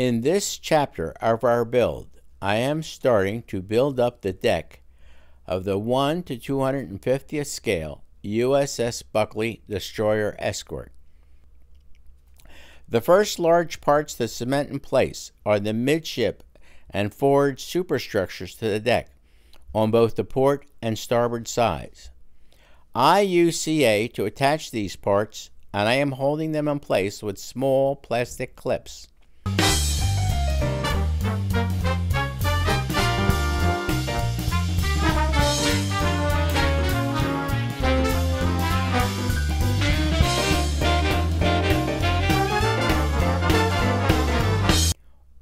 In this chapter of our build, I am starting to build up the deck of the 1 to 250th scale USS Buckley Destroyer Escort. The first large parts to cement in place are the midship and forward superstructures to the deck on both the port and starboard sides. I use CA to attach these parts and I am holding them in place with small plastic clips.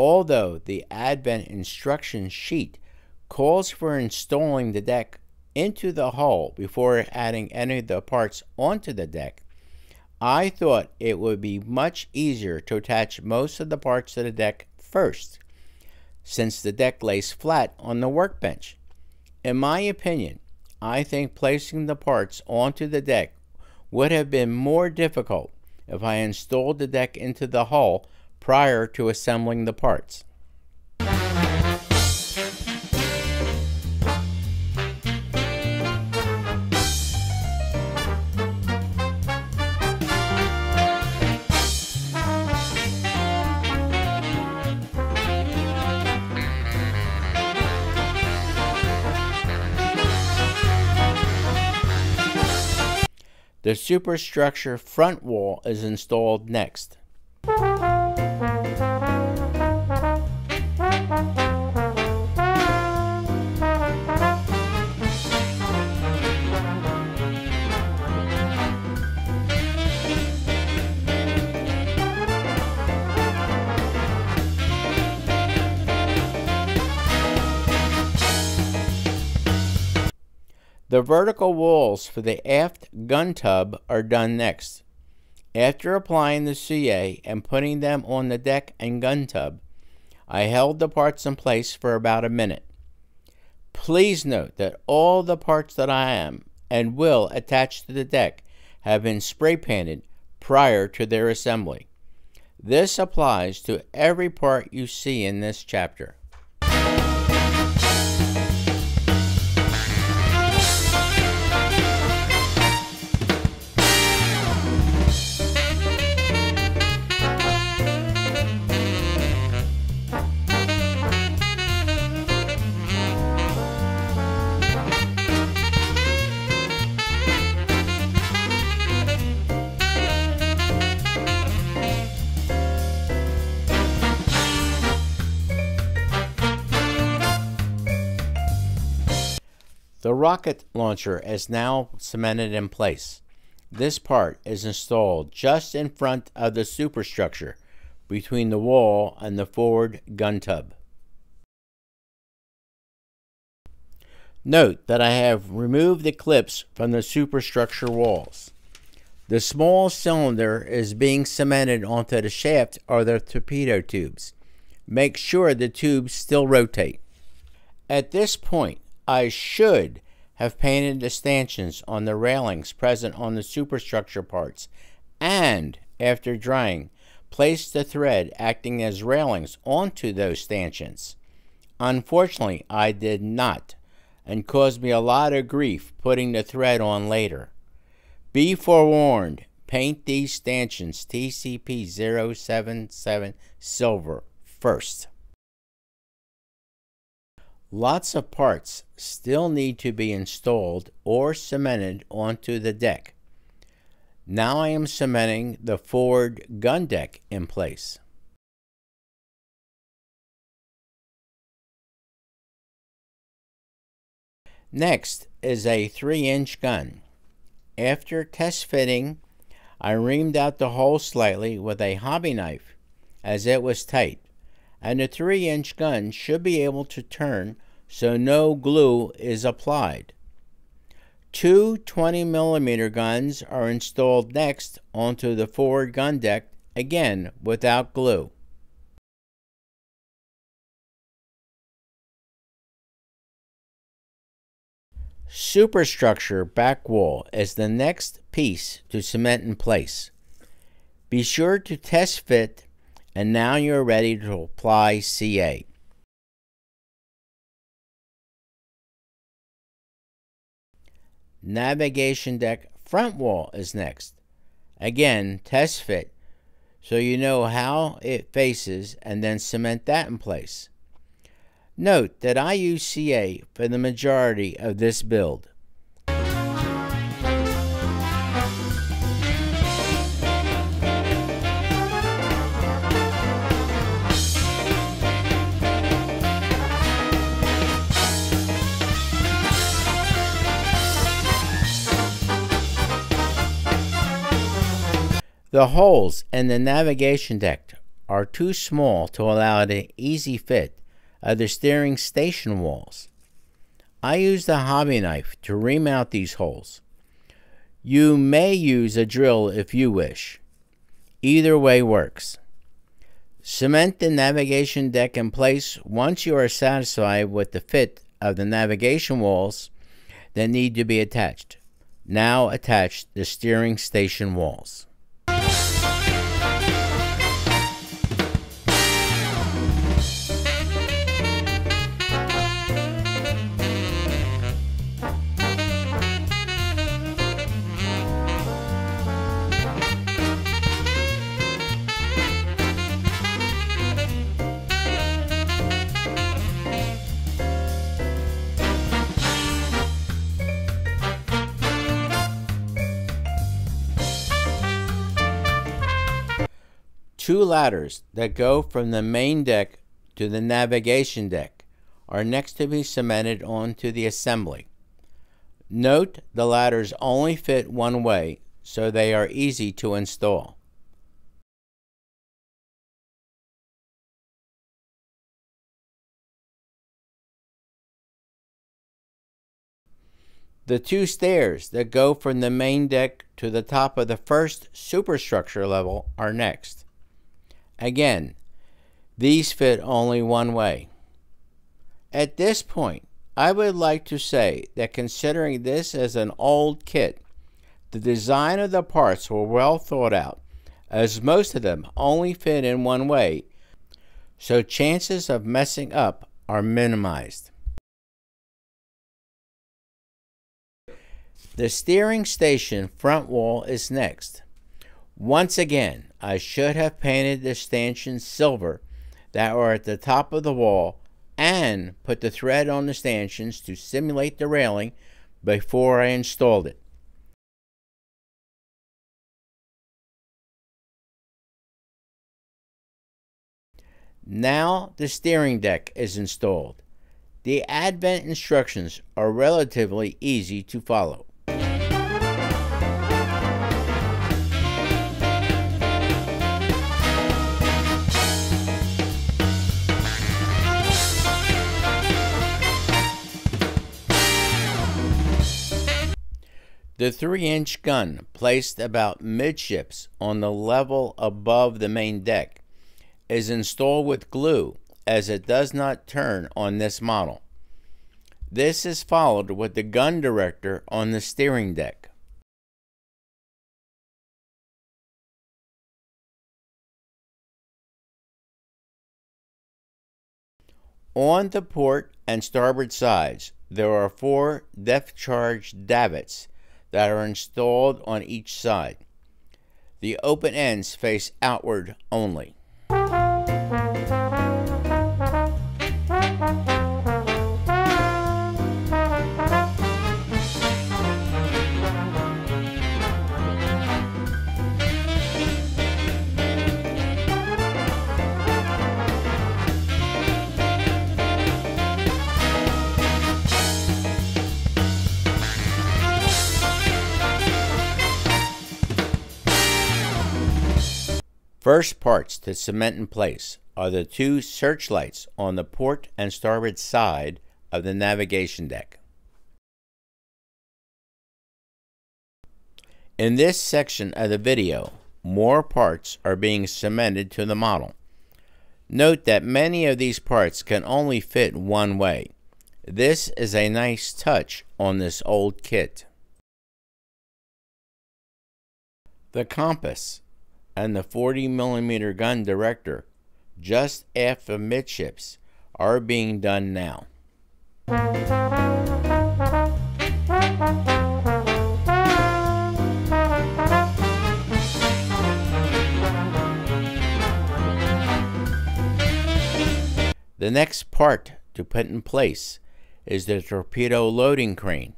Although the Advent instruction sheet calls for installing the deck into the hull before adding any of the parts onto the deck, I thought it would be much easier to attach most of the parts to the deck first, since the deck lays flat on the workbench. In my opinion, I think placing the parts onto the deck would have been more difficult if I installed the deck into the hull prior to assembling the parts. The superstructure front wall is installed next. The vertical walls for the aft gun tub are done next. After applying the CA and putting them on the deck and gun tub, I held the parts in place for about a minute. Please note that all the parts that I am and will attach to the deck have been spray painted prior to their assembly. This applies to every part you see in this chapter. The rocket launcher is now cemented in place. This part is installed just in front of the superstructure between the wall and the forward gun tub. Note that I have removed the clips from the superstructure walls. The small cylinder is being cemented onto the shaft or the torpedo tubes. Make sure the tubes still rotate. At this point, I should have painted the stanchions on the railings present on the superstructure parts and, after drying, placed the thread acting as railings onto those stanchions. Unfortunately, I did not, and caused me a lot of grief putting the thread on later. Be forewarned, paint these stanchions TCP 077 silver first. Lots of parts still need to be installed or cemented onto the deck. Now I am cementing the forward gun deck in place. Next is a 3 inch gun. After test fitting, I reamed out the hole slightly with a hobby knife as it was tight and the 3 inch gun should be able to turn so no glue is applied. Two 20 millimeter guns are installed next onto the forward gun deck, again without glue. Superstructure back wall is the next piece to cement in place. Be sure to test fit And now you're ready to apply CA. Navigation deck front wall is next. Again, test fit so you know how it faces and then cement that in place. Note that I use CA for the majority of this build. The holes in the navigation deck are too small to allow an easy fit of the steering station walls. I use the hobby knife to remount these holes. You may use a drill if you wish. Either way works. Cement the navigation deck in place once you are satisfied with the fit of the navigation walls that need to be attached. Now attach the steering station walls. Two ladders that go from the main deck to the navigation deck are next to be cemented onto the assembly. Note the ladders only fit one way, so they are easy to install. The two stairs that go from the main deck to the top of the first superstructure level are next. Again, these fit only one way. At this point, I would like to say that considering this as an old kit, the design of the parts were well thought out, as most of them only fit in one way, so chances of messing up are minimized. The steering station front wall is next. Once again, I should have painted the stanchions silver that were at the top of the wall and put the thread on the stanchions to simulate the railing before I installed it. Now the steering deck is installed. The advent instructions are relatively easy to follow. The 3 inch gun placed about midships on the level above the main deck is installed with glue as it does not turn on this model. This is followed with the gun director on the steering deck. On the port and starboard sides, there are four depth charge davits that are installed on each side. The open ends face outward only. First parts to cement in place are the two searchlights on the port and starboard side of the navigation deck. In this section of the video, more parts are being cemented to the model. Note that many of these parts can only fit one way. This is a nice touch on this old kit. The compass and the 40 millimeter gun director, just aft of midships, are being done now. The next part to put in place is the torpedo loading crane.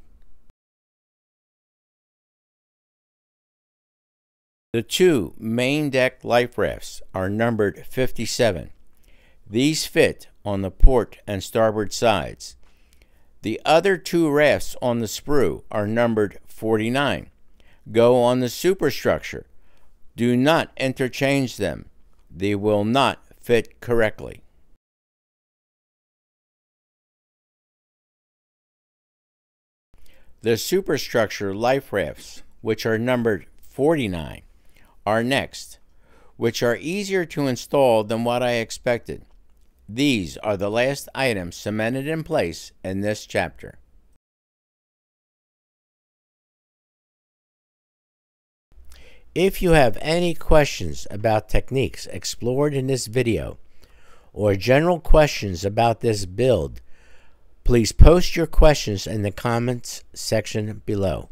The two main deck life rafts are numbered 57. These fit on the port and starboard sides. The other two rafts on the sprue are numbered 49. Go on the superstructure. Do not interchange them. They will not fit correctly. The superstructure life rafts, which are numbered 49, are next, which are easier to install than what I expected. These are the last items cemented in place in this chapter. If you have any questions about techniques explored in this video, or general questions about this build, Please post your questions in the comments section below.